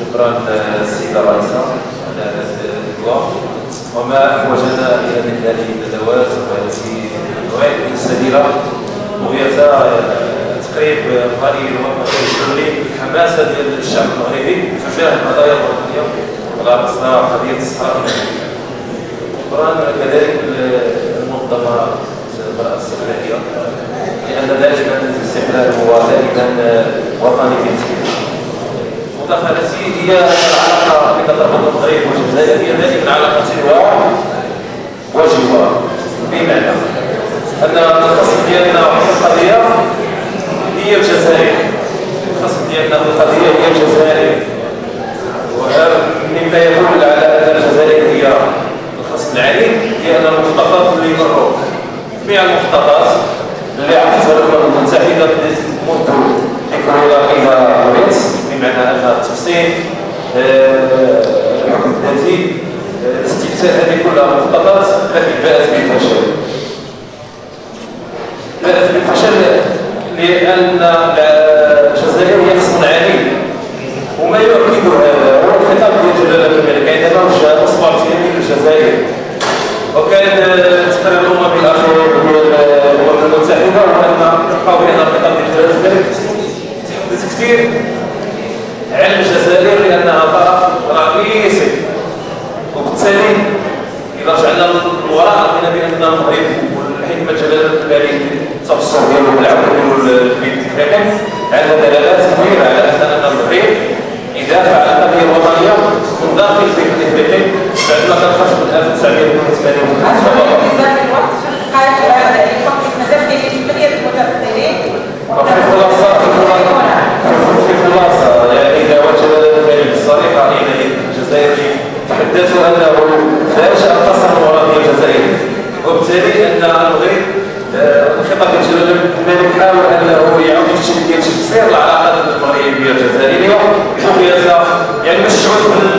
شكرا السيده الرئيسه على هذا اللقاء وما مثل هذه الندوات وهذه النوعيه السديره وهي تقريب قليل وتولي الحماسه ديال الشعب المغربي. تجاه القضايا الوطنيه وعلى راسنا قضيه الصحراء شكرا. كذلك دائما وطني بالنسبة مداخلتي هي العلاقة بين تربط المغرب والجزائر هي دائما علاقة سلوى وجوار بمعنى أن الخصم ديالنا في القضية هي الجزائر. الخصم ديالنا في القضية هي الجزائر. ومما يدل على أن الجزائر هي الخصم العنيف هي ان المخططات اللي مروا جميع المخططات الذاتي استفتاء هذه كلها مخططات لكن باءت بالفشل. باءت بالفشل لأن الجزائر بان المغرب والحكمه جلالة الملك التبصر ديالو والعوده ديالو البيت الافريقي عندها دلالات كبيره على أن المغرب يدافع عن القضية الوطنية من داخل البيت الافريقي بعد ما كان خرج من 1988 وفي خلاصة في خلاصة يعني الصريحه إلى الجزائر تحدثوا أنه خارج القصر قالوا انه يعود الشركة تكسير العلاقات الدبلوماسيه الجزائريه وحفظ يعني باش تعود